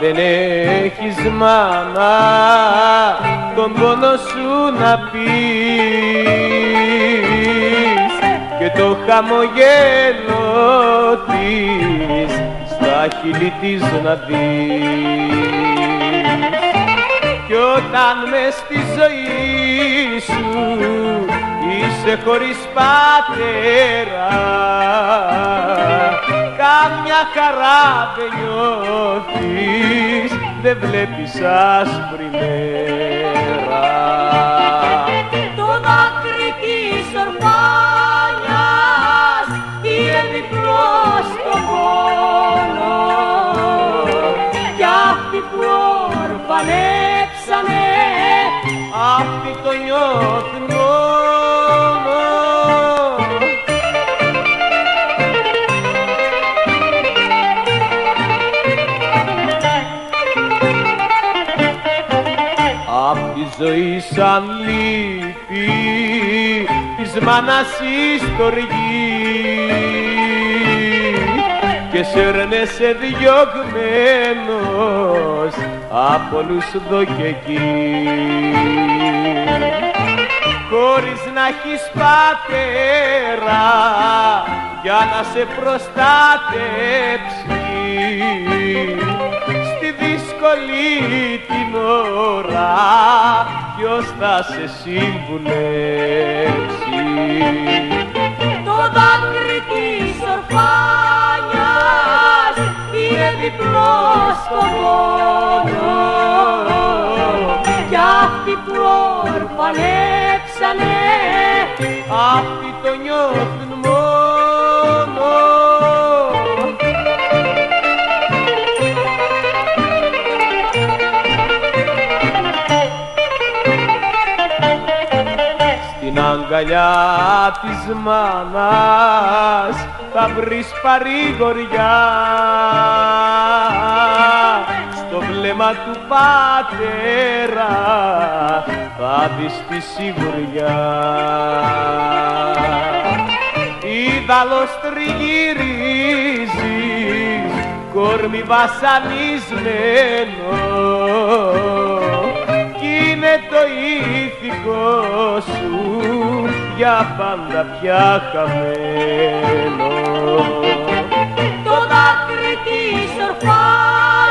δεν έχεις μάνα τον πόνο σου να πεις και το χαμογέλο της στα χείλη της να δεις. Κι όταν μες στη ζωή σου είσαι χωρίς πατέρα. Κάμια χαρά δεν νιώθεις δεν βλέπεις άσπρη μέρα. Το δάκρυ της ορφάνιας ζωής σαν λύπη της μάνας η στοργή και σέρνεσαι διωγμένος από όλους εδώ και εκεί. Χωρίς να έχεις πατέρα για να σε προστατέψει. στη δύσκολη την ώρα. Ποιος θα σε συμβουλέψει Το δάκρυ της ορφάνιας είναι διπλό στο πόνο. Κι αυτοί που ορφανέψανε αυτοί το νιώθουν μόνο αγκαλιά της μάνας θα βρεις παρηγοριά. Στο βλέμμα του πατέρα θα δεις τη σιγουριά. Ιδάλλως τριγυρίζεις κόρμι βασανισμένος για πάντα πια χαμένο. Το δάκρυ της ορφάνιας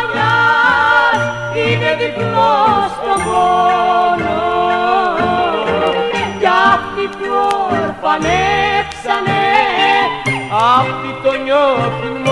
είναι διπλό στο πόνο. Κι αυτοί που ορφανέψανε αυτοί το νιώθουν